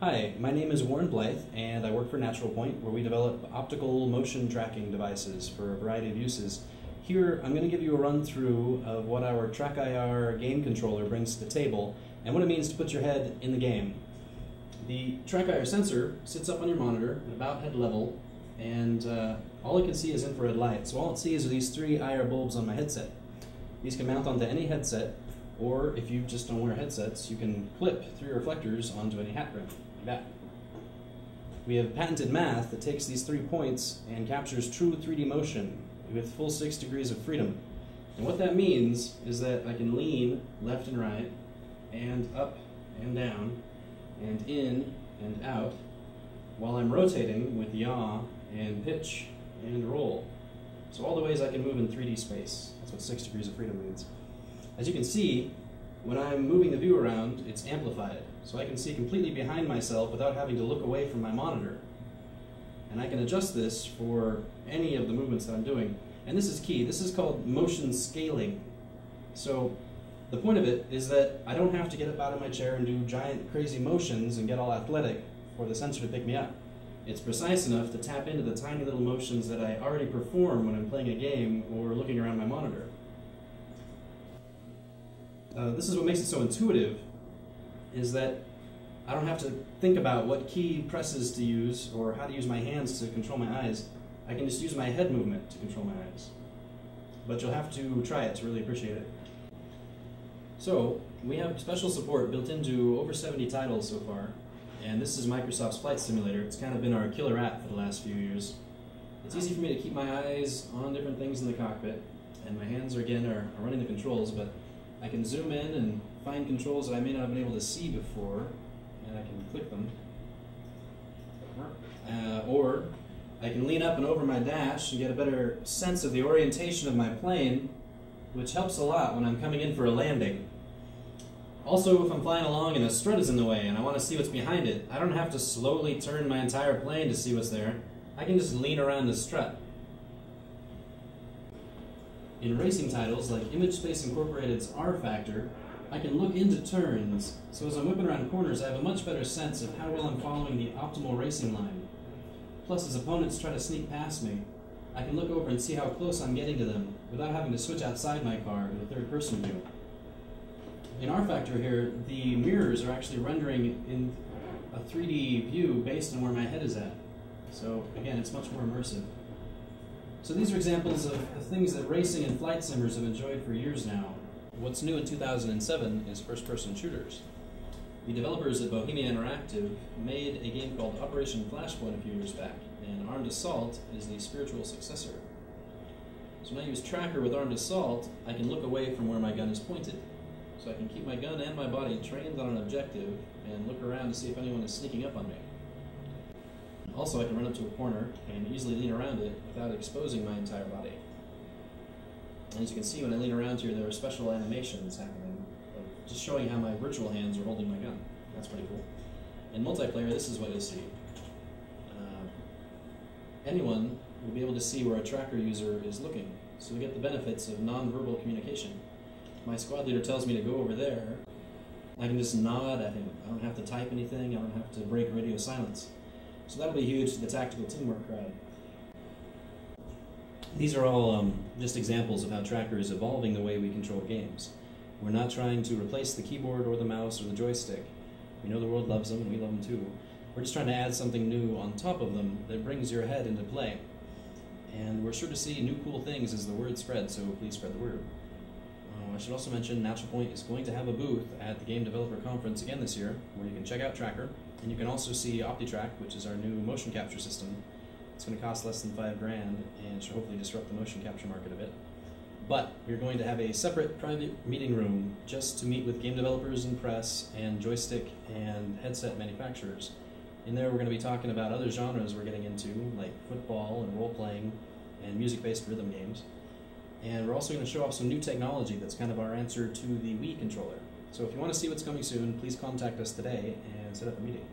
Hi, my name is Warren Blyth, and I work for Natural Point, where we develop optical motion tracking devices for a variety of uses. Here, I'm going to give you a run through of what our TrackIR game controller brings to the table and what it means to put your head in the game. The TrackIR sensor sits up on your monitor at about head level, and uh, all it can see is infrared light. So all it sees are these three IR bulbs on my headset. These can mount onto any headset, or if you just don't wear headsets, you can clip three reflectors onto any hat brim, like that. We have patented math that takes these three points and captures true 3D motion with full six degrees of freedom. And what that means is that I can lean left and right, and up and down, and in and out, while I'm rotating with yaw and pitch and roll. So all the ways I can move in 3D space. That's what six degrees of freedom means. As you can see, when I'm moving the view around, it's amplified. So I can see completely behind myself without having to look away from my monitor. And I can adjust this for any of the movements that I'm doing. And this is key. This is called motion scaling. So the point of it is that I don't have to get up out of my chair and do giant crazy motions and get all athletic for the sensor to pick me up. It's precise enough to tap into the tiny little motions that I already perform when I'm playing a game or looking around my monitor. Uh, this is what makes it so intuitive, is that I don't have to think about what key presses to use or how to use my hands to control my eyes. I can just use my head movement to control my eyes. But you'll have to try it to really appreciate it. So, we have special support built into over 70 titles so far, and this is Microsoft's Flight Simulator. It's kind of been our killer app for the last few years. It's easy for me to keep my eyes on different things in the cockpit, and my hands, are, again, are, are running the controls, but I can zoom in and find controls that I may not have been able to see before, and I can click them. Uh, or I can lean up and over my dash and get a better sense of the orientation of my plane, which helps a lot when I'm coming in for a landing. Also, if I'm flying along and a strut is in the way and I want to see what's behind it, I don't have to slowly turn my entire plane to see what's there. I can just lean around the strut. In racing titles like Image Space Incorporated's rFactor, I can look into turns, so as I'm whipping around corners I have a much better sense of how well I'm following the optimal racing line. Plus, as opponents try to sneak past me, I can look over and see how close I'm getting to them without having to switch outside my car to a third person view. In rFactor here, the mirrors are actually rendering in a 3D view based on where my head is at. So again, it's much more immersive. So these are examples of the things that racing and flight simmers have enjoyed for years now. What's new in 2007 is first-person shooters. The developers at Bohemia Interactive made a game called Operation Flashpoint a few years back, and Armed Assault is the spiritual successor. So when I use TrackIR with Armed Assault, I can look away from where my gun is pointed. So I can keep my gun and my body trained on an objective and look around to see if anyone is sneaking up on me. Also, I can run up to a corner and easily lean around it without exposing my entire body. And as you can see, when I lean around here, there are special animations happening, just showing how my virtual hands are holding my gun. That's pretty cool. In multiplayer, this is what you'll see. Uh, anyone will be able to see where a tracker user is looking, so we get the benefits of non-verbal communication. My squad leader tells me to go over there, I can just nod at him. I don't have to type anything, I don't have to break radio silence. So that'll be huge to the tactical teamwork crowd. These are all um, just examples of how TrackIR is evolving the way we control games. We're not trying to replace the keyboard or the mouse or the joystick. We know the world loves them and we love them too. We're just trying to add something new on top of them that brings your head into play. And we're sure to see new cool things as the word spreads, so please spread the word. I should also mention Natural Point is going to have a booth at the Game Developer Conference again this year, where you can check out TrackIR, and you can also see OptiTrack, which is our new motion capture system. It's going to cost less than five grand and should hopefully disrupt the motion capture market a bit. But we're going to have a separate private meeting room just to meet with game developers and press and joystick and headset manufacturers. In there, we're going to be talking about other genres we're getting into, like football and role playing and music based rhythm games. And we're also going to show off some new technology that's kind of our answer to the Wii controller. So if you want to see what's coming soon, please contact us today and set up a meeting.